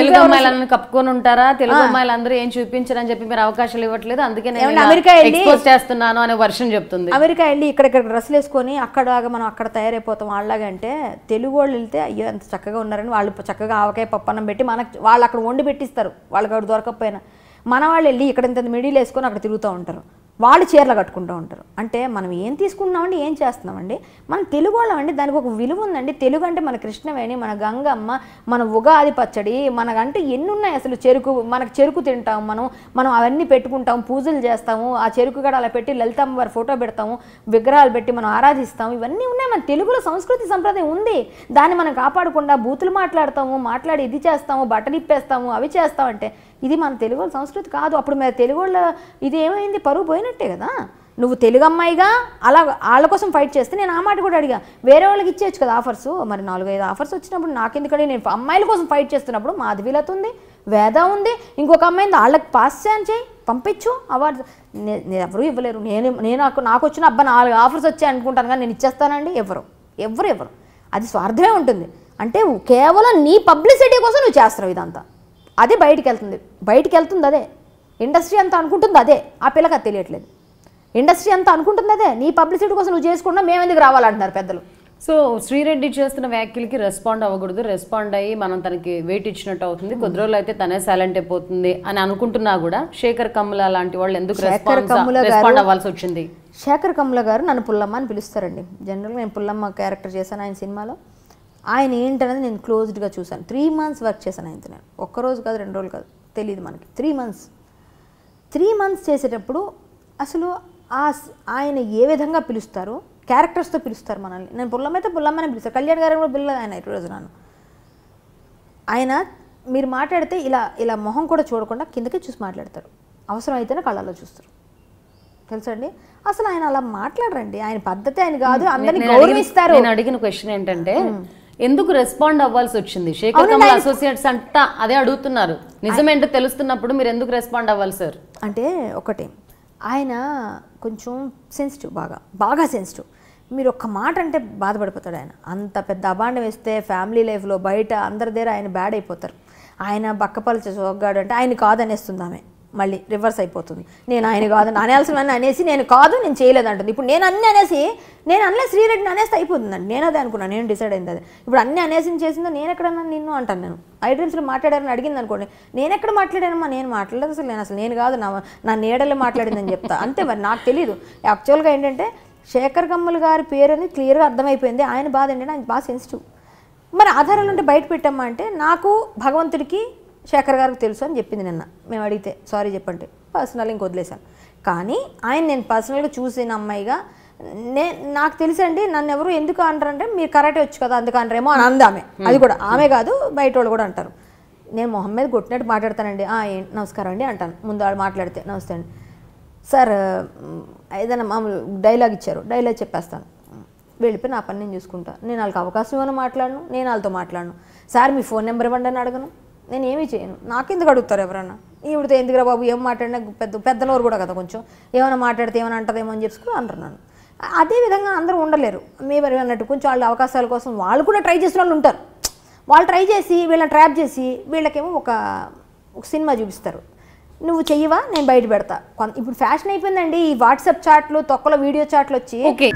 తెలుగు అమ్మాయిలను కప్పుకొని ఉంటారా? తెలుగు అమ్మాయిలందరూ ఏం చూపించరని చెప్పి మీరు అవకాశాలు ఇవ్వట్లేదు. అందుకే నేను అమెరికా వెళ్ళి- ఎక్స్పోజ్ చేస్తున్నాను అనే వర్షన్ చెప్తుంది. అమెరికా వెళ్ళి ఇక్కడ ఇక్కడ డ్రెస్సులు వేసుకొని అక్కడ మనం అక్కడ తయారైపోతాం వాళ్ళగా అంటే తెలుగు వాళ్ళు వెళ్తే అయ్యో ఎంత చక్కగా ఉన్నారని వాళ్ళు చక్కగా ఆవకాయ పప్పన్నం పెట్టి మనకు వాళ్ళు అక్కడ వండి పెట్టిస్తారు. వాళ్ళకి అక్కడ దొరకకపోయినా. మన వాళ్ళు వెళ్ళి ఇక్కడ ఇంత మిడిల్ వేసుకొని అక్కడ తిరుగుతూ ఉంటారు. వాళ్ళు చీరలు కట్టుకుంటూ ఉంటారు. అంటే మనం ఏం తీసుకుంటున్నామండి ఏం చేస్తున్నామండి? మనం తెలుగు వాళ్ళమండి దానికి ఒక విలువ ఉందండి. తెలుగు అంటే మన కృష్ణవేణి మన గంగమ్మ మన ఉగాది పచ్చడి మనకంటే ఎన్ని ఉన్నాయి అసలు చెరుకు మనకు చెరుకు తింటాం మనం మనం అవన్నీ పెట్టుకుంటాం పూజలు చేస్తాము ఆ చెరుకు గడ అలా పెట్టి లలితమ్మ వారి ఫోటో పెడతాము విగ్రహాలు పెట్టి మనం ఆరాధిస్తాము. ఇవన్నీ ఉన్నాయి. మన తెలుగులో సంస్కృతి సంప్రదాయం ఉంది. దాన్ని మనం కాపాడకుండా బూతులు మాట్లాడతాము మాట్లాడి ఇది చేస్తాము బట్టలు ఇప్పేస్తాము అవి చేస్తామంటే ఇది మన తెలుగు వాళ్ళ సంస్కృతి కాదు. అప్పుడు మరి తెలుగు వాళ్ళ ఇది ఏమైంది? పరువు పోయినట్టే కదా. నువ్వు తెలుగు అమ్మాయిగా అలా వాళ్ళ కోసం ఫైట్ చేస్తే నేను ఆ మాట కూడా అడిగా. వేరే వాళ్ళకి ఇచ్చేయచ్చు కదా ఆఫర్స్ మరి నాలుగైదు ఆఫర్స్ వచ్చినప్పుడు నాకెందుకంటే నేను అమ్మాయిల కోసం ఫైట్ చేస్తున్నప్పుడు మాధవిలత ఉంది వేద ఉంది. ఇంకొక అమ్మాయింది వాళ్ళకి పాస్ చేయని చేయి పంపించు అవార్డు ఎవరు ఇవ్వలేరు. నేను నేను నాకు నాకు వచ్చిన అబ్బా నాలుగు ఆఫర్స్ వచ్చాయి అనుకుంటాను కానీ నేను ఇచ్చేస్తానండి. ఎవరు? ఎవరు ఎవరు? అది స్వార్థమే ఉంటుంది. అంటే కేవలం నీ పబ్లిసిటీ కోసం నువ్వు చేస్తావు ఇదంతా. అదే బయటికి వెళ్తుంది బయటికి వెళ్తుంది అదే. ఇండస్ట్రీ అంతా అనుకుంటుంది అదే. ఆ పిల్లకి అది తెలియట్లేదు. ఇండస్ట్రీ అంతా అనుకుంటుంది అదే. నీ పబ్లిసిటీ కోసం నువ్వు చేసుకున్నా మేము ఎందుకు రావాలంటున్నారు పెద్దలు. సో శ్రీరెడ్డి చేస్తున్న వ్యాఖ్యలకి రెస్పాండ్ అవ్వకూడదు. రెస్పాండ్ అయ్యి మనం తనకి వెయిట్ ఇచ్చినట్టు అవుతుంది. కొద్ది రోజులు అయితే తనే సైలెంట్ అయిపోతుంది అని అనుకుంటున్నా కూడా శేఖర్ కమ్ముల లాంటి వాళ్ళు ఎందుకు కమ్ముల రెస్పాండ్ అవ్వాల్సి వచ్చింది? శేఖర్ కమ్ల గారు నన్ను పుల్లమ్మ అని పిలుస్తారండి. జనరల్గా నేను పుల్లమ్మ క్యారెక్టర్ చేశాను ఆయన సినిమాలో. ఆయన ఏంటనేది నేను క్లోజ్డ్గా చూశాను. త్రీ మంత్స్ వర్క్ చేశాను ఆయనతో నేను. ఒక్కరోజు కాదు రెండు రోజులు కాదు తెలియదు మనకి. త్రీ మంత్స్ త్రీ మంత్స్ చేసేటప్పుడు అసలు ఆ ఆయన ఏ విధంగా పిలుస్తారు క్యారెక్టర్స్తో పిలుస్తారు మనల్ని. నేను పుల్లమ్మ అయితే పుల్లమ్మనే పిలుస్తాను కళ్యాణ్ గారు కూడా పిల్లలు ఆయన ఈరోజు నన్ను. ఆయన మీరు మాట్లాడితే ఇలా ఇలా మొహం కూడా చూడకుండా కిందకే చూసి మాట్లాడతారు. అవసరం అయితేనే కళ్ళలో చూస్తారు. తెలుసా అండి? అసలు ఆయన అలా మాట్లాడరండి. ఆయన పద్ధతి ఆయన కాదు. అందరిని గౌరవిస్తారు. నేను అడిగిన క్వశ్చన్ ఏంటంటే ఎందుకు రెస్పాండ్ అవ్వాల్సి వచ్చింది? శేఖర్ కమల్ అసోసియేట్స్ అంతా అదే అడుగుతున్నారు. నిజమేంటో తెలుస్తున్నప్పుడు మీరు ఎందుకు రెస్పాండ్ అవ్వాలి సార్ అంటే ఒకటి ఆయన కొంచెం సెన్సిటివ్ బాగా బాగా సెన్సిటివ్ మీరు ఒక్క మాట అంటే బాధపడిపోతాడు ఆయన. అంత పెద్ద అబాండం వేస్తే ఫ్యామిలీ లైఫ్లో బయట అందరి దగ్గర ఆయన బ్యాడ్ అయిపోతారు. ఆయన బక్కపల్చ సోగ్గాడు అంటే ఆయన కాదనేస్తుంది ఆమె. మళ్ళీ రివర్స్ అయిపోతుంది. నేను ఆయన కాదు అనేయాల్సిన అనేసి నేను కాదు నేను చేయలేదు అంటుంది. ఇప్పుడు నేను అన్ని అనేసి నేను అనలే శ్రీరెడ్డిని అనేస్తే అయిపోతుందండి. నేను అదే అనుకున్నాను నేను డిసైడ్ అయింది అది. ఇప్పుడు అన్ని అనేసి చేసిందో నేను ఎక్కడన్నా నిన్ను అంటాను నేను. ఐడ్రీమ్స్లో మాట్లాడారని అడిగింది అనుకోండి నేను ఎక్కడ మాట్లాడానమ్మా? నేను మాట్లాడలేదు అసలు నేను అసలు నేను కాదు నా నా నీడలో మాట్లాడిందని చెప్తా. అంతే మరి నాకు తెలియదు యాక్చువల్గా ఏంటంటే శేఖర్ కమ్ముల్ గారి పేరు అని క్లియర్గా అర్థమైపోయింది. ఆయన బాధ ఏంటంటే ఆయన బాగా సెన్సిటివ్ మరి ఆధారాలు ఉంటే బయట పెట్టమ్మా అంటే నాకు భగవంతుడికి శేఖర్ గారికి తెలుసు అని చెప్పింది నిన్న. మేము అడిగితే సారీ చెప్పండి పర్సనల్ ఇంక వదిలేశాను. కానీ ఆయన నేను పర్సనల్గా చూసిన అమ్మాయిగా నే నాకు తెలుసండి నన్ను ఎవరు ఎందుకు అంటారంటే మీరు కరాటే వచ్చు కదా అందుకు అనరేమో అని అంది ఆమె అది కూడా. ఆమె కాదు బయట వాళ్ళు కూడా అంటారు. నేను మొహం మీద కొట్టినట్టు మాట్లాడతానండి. "ఆ, ఏం నమస్కారం అండి అంటాను. ముందు వాళ్ళు మాట్లాడితే నమస్తే అండి. సార్ ఏదైనా మామూలు డైలాగ్ ఇచ్చారు డైలాగ్ చెప్పేస్తాను. వెళ్ళిపోయి నా పని నేను చూసుకుంటా. నేను వాళ్ళకి అవకాశం ఇవ్వను మాట్లాడను నేను వాళ్ళతో మాట్లాడను. సార్ మీ ఫోన్ నెంబర్ ఇవ్వండి అని అడగను. నేను ఏమీ చేయను. నాకెందుకు అడుగుతారు ఎవరన్నా? ఈవిడితో ఎందుకురా బాబు? ఏం మాట్లాడినా పెద్ద పెద్దలవారు కూడా కదా కొంచెం. ఏమైనా మాట్లాడితే ఏమైనా అంటదేమో అని చెప్పి అంటున్నాను అదే విధంగా అందరూ ఉండలేరు. మీరు అన్నట్టు కొంచెం వాళ్ళ అవకాశాల కోసం వాళ్ళు కూడా ట్రై చేసిన వాళ్ళు ఉంటారు. వాళ్ళు ట్రై చేసి వీళ్ళని ట్రాప్ చేసి వీళ్ళకేమో ఒక ఒక సినిమా చూపిస్తారు. నువ్వు చెయ్యవా? నేను బయట పెడతా. ఇప్పుడు ఫ్యాషన్ అయిపోయిందండి. ఈ వాట్సాప్ చాట్లు తొక్కల వీడియో చాట్లు వచ్చి ఓకే.